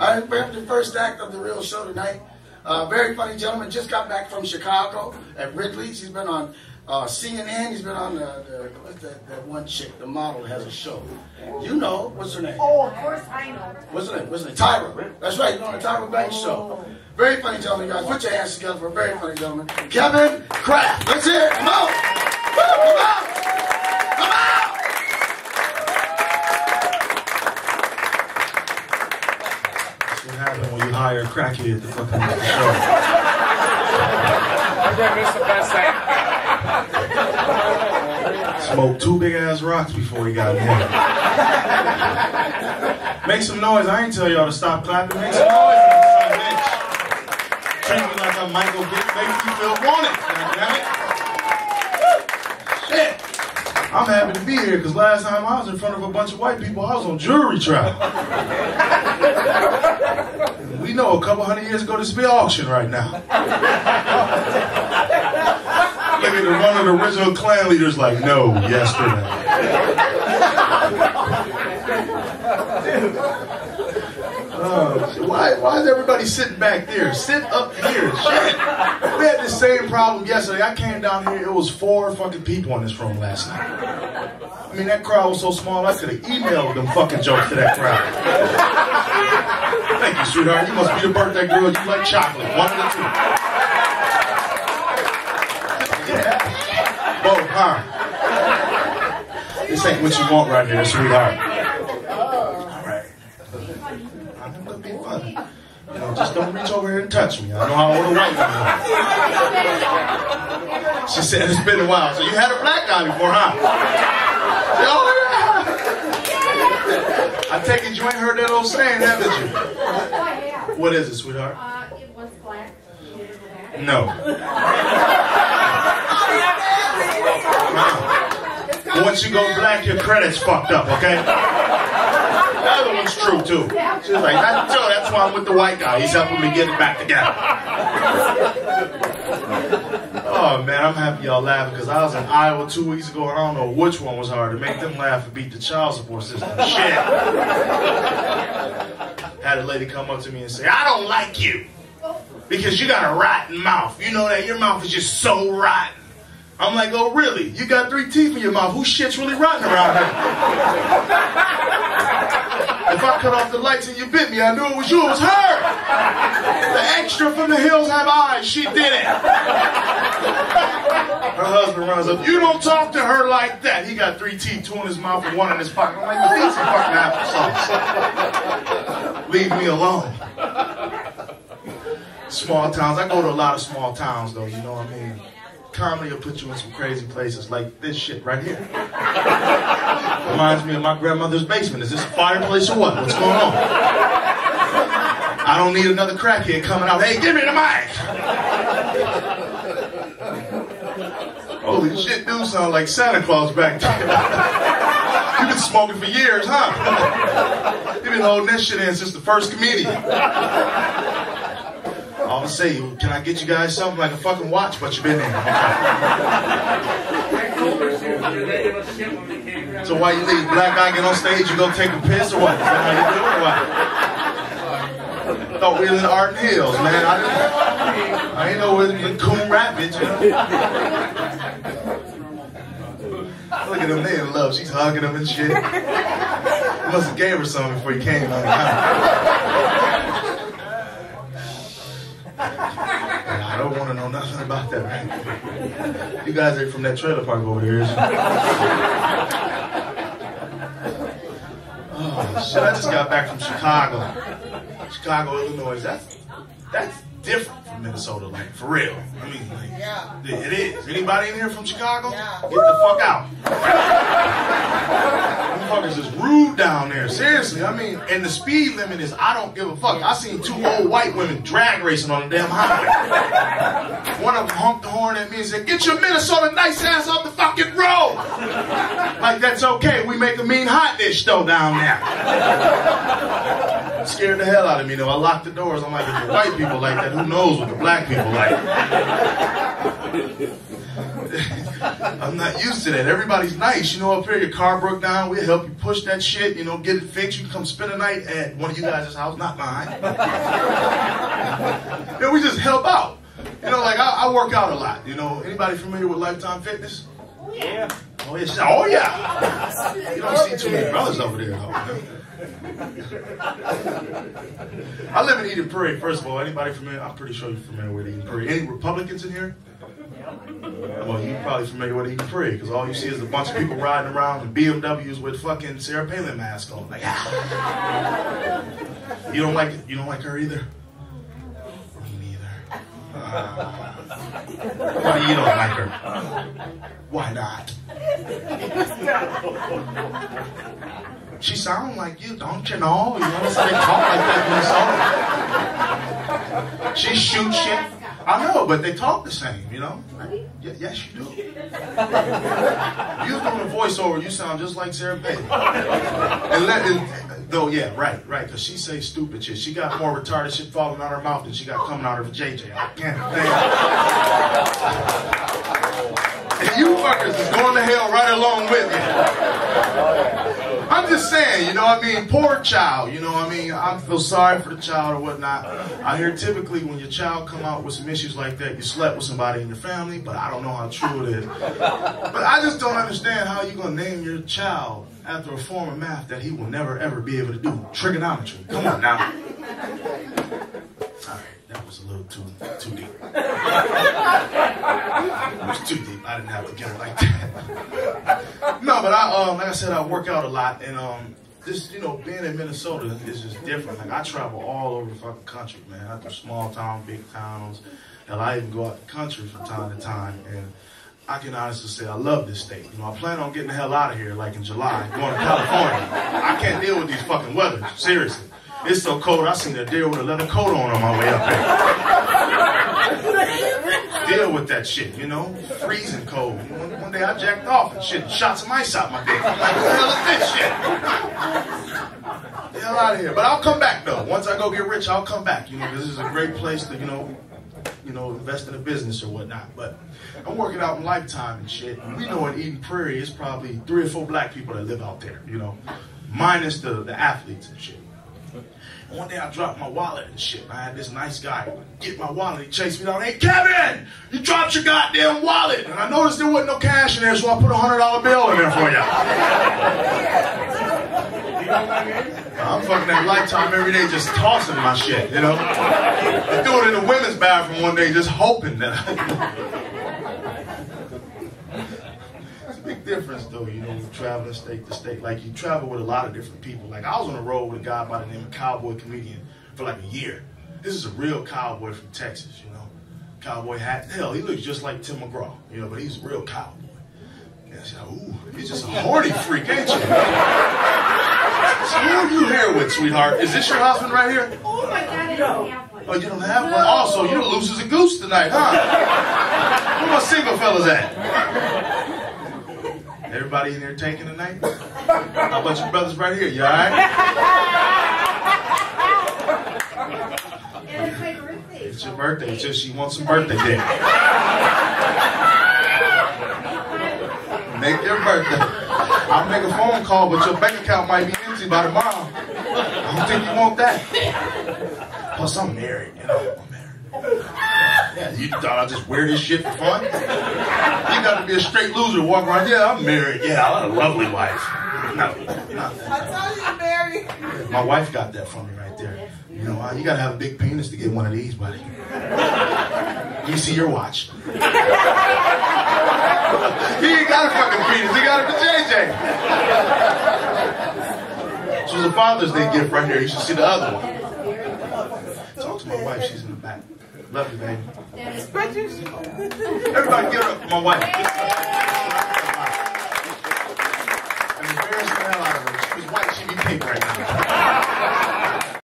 All right, we have the first act of the real show tonight. Uh, very funny gentleman, just got back from Chicago at Ridley's. He's been on uh, CNN. He's been on the, the what's that, that one chick, the model, has a show. You know, what's her name? Oh, of course I know. What's her name? What's her name? Tyra. That's right, he's on the Tyra Banks show. Very funny gentleman, guys. Put your hands together for a very funny gentleman. Kevin Craft. Let's hear it. Come on. Come on. I think this is the best thing. Smoked two big ass rocks before he got in here. Make some noise. I ain't tell y'all to stop clapping. Make some noise. son of a bitch. Treat me like I'm Michael Vick. Make me feel wanted. Goddammit. Shit. I'm happy to be here because last time I was in front of a bunch of white people, I was on jury trial. We know a couple hundred years ago this would be auction right now. Look at the one of the original clan leaders like, no, yesterday. Oh, why, why is everybody sitting back there? Sit up here. Shit. We had the same problem yesterday. I came down here, it was four fucking people in this room last night. I mean, that crowd was so small, I could have emailed them fucking jokes to that crowd. Sweetheart. You must be the birthday girl. You like chocolate. One of the two. Yeah. Both, huh? This ain't what you want right here, sweetheart. All right. I'm gonna be funny. You know, just don't reach over here and touch me. I know how old a white woman is. She said it's been a while. So you had a black guy before, huh? Oh, yeah. I take it you ain't heard that old saying, haven't you? What is it, sweetheart? Uh, it was black. No. Once you go black, your credit's fucked up, okay? The other one's true too. She's like, that's true. That's why I'm with the white guy. He's helping me get it back together. Oh man, I'm happy y'all laughing because I was in Iowa two weeks ago and I don't know which one was harder to make them laugh or beat the child support system. Shit. Had a lady come up to me and say, I don't like you because you got a rotten mouth. You know that your mouth is just so rotten. I'm like, oh really? You got three teeth in your mouth. Whose shit's really rotten around here? if I cut off the lights and you bit me, I knew it was you. It was her. The extra from the hills have eyes. She did it. Her husband runs up. You don't talk to her like that. He got three teeth, two in his mouth and one in his pocket. I'm like, eat some fucking applesauce. Leave me alone small towns. I go to a lot of small towns, though. You know what I mean? Comedy will put you in some crazy places like this shit right here. Reminds me of my grandmother's basement. Is this a fireplace or what? What's going on? I don't need another crackhead coming out. Hey, give me the mic. Holy shit, dude, sound like Santa Claus back there. Smoking for years, huh? You've been holding that shit in since the first comedian. I'm gonna say, can I get you guys something like a fucking watch? But you've been there. So why you leave? Black guy get on stage, you go take a piss or what? Is that how you what? Thought we was in Arden Hills, man. I, I ain't know where the coon. You know? Look at them, they in love. She's hugging him and shit. You must have gave her something before you came the I don't want to know nothing about that. Man. You guys ain't from that trailer park over there? Oh shit! I just got back from Chicago, Chicago, Illinois. That's that's different from Minnesota, like for real. I mean, like, Yeah. it is. Anybody in here from Chicago? Yeah. Get the fuck out. Motherfuckers is rude down there. Seriously, I mean, and the speed limit is I don't give a fuck. I seen two old white women drag racing on the damn highway. One of them honked the horn at me and said, "Get your Minnesota nice ass off the fucking road." Like that's okay. We make a mean hot dish though down there. Scared the hell out of me though. I locked the doors. I'm like, if the white people like that, who knows what the black people like? I'm not used to that. Everybody's nice. You know, up here, your car broke down. We'll help you push that shit, you know, get it fixed. You can come spend a night at one of you guys' house, not mine. yeah, we just help out. You know, like I, I work out a lot. You know, anybody familiar with Lifetime Fitness? Oh, yeah. Oh yeah, oh yeah. You don't see too many brothers over there though. I live in Eden Prairie. First of all, anybody familiar? I'm pretty sure you're familiar with Eden Prairie. Any Republicans in here? Well, you're probably familiar with Eden Prairie because all you see is a bunch of people riding around in BMWs with fucking Sarah Palin masks on. Like, ah. you don't like you don't like her either. Me neither. Uh, why you don't like her? Why not? She sound like you, don't you know? You notice how they talk like that in the? She shoots shit. I know, but they talk the same, you know? Y- yes, you do. You doing a voiceover, you sound just like Sarah Palin. And let, and, though, yeah, right, right, because she say stupid shit. She got more retarded shit falling out her mouth than she got coming out of her JJ. I can't stand And you fuckers is going to hell right along with me. I'm just saying, you know, what I mean, poor child, you know, what I mean, I feel sorry for the child or whatnot. I hear typically when your child come out with some issues like that, you slept with somebody in your family, but I don't know how true it is. But I just don't understand how you're gonna name your child after a form of math that he will never ever be able to do. Trigonometry. Come on now. Sorry, that was a little too too deep. It was too deep. I didn't have to get it like that. No, but I um like I said, I work out a lot and um just you know being in Minnesota is just different. Like I travel all over the fucking country, man. I do small town, big towns. Hell, I even go out the country from time to time and. I can honestly say I love this state. You know, I plan on getting the hell out of here, like in July, going to California. I can't deal with these fucking weather. Seriously, it's so cold. I seen a deer with a leather coat on on my way up there. Deal with that shit, you know, freezing cold. One, one day I jacked off and shit, shot some ice out my dick. I'm like, what the hell is this shit? The hell out of here. But I'll come back though. Once I go get rich, I'll come back. You know, this is a great place to, you know, you know, invest in a business or whatnot. But I'm working out in Lifetime and shit. We know in Eden Prairie, it's probably three or four black people that live out there, you know, minus the, the athletes and shit. One day I dropped my wallet and shit. I had this nice guy get my wallet. He chased me down. Hey, Kevin, you dropped your goddamn wallet. And I noticed there wasn't no cash in there, so I put a hundred dollar bill in there for you. I'm fucking that lifetime every day, just tossing my shit, you know. I do it in the women's bathroom one day, just hoping that. it's a big difference, though, you know, traveling state to state. Like you travel with a lot of different people. Like I was on the road with a guy by the name of Cowboy Comedian for like a year. This is a real cowboy from Texas, you know. Cowboy hat. Hell, he looks just like Tim McGraw, you know, but he's a real cowboy. And I said, ooh, he's just a horny freak, ain't you? So who are you here with, sweetheart? Is this your husband right here? Oh my God, I don't have one. Oh, you don't have one? Also, you're loose as a goose tonight, huh? Where my single fellas at? Everybody in here taking tonight? How about your brothers right here? You alright? It's my birthday. It's your birthday. It's just she wants some birthday dick. Make your birthday. I'll make a phone call, but your bank account might be empty by tomorrow. I don't think you want that. Plus, I'm married. You know, I'm married. Yeah, you thought I just wear this shit for fun? You got to be a straight loser walking around. Yeah, I'm married. Yeah, I got a lovely wife. No, no. I told you, Mary. My wife got that for me right there. You know, you gotta have a big penis to get one of these, buddy. You see your watch. he ain't got a fucking penis. He got it for JJ. This was a Father's Day gift right here. You should see the other one. Talk to my wife. She's in the back. Love you, baby. Everybody give it up for my wife. I'm embarrassing the hell out of her. She was white. She be pink right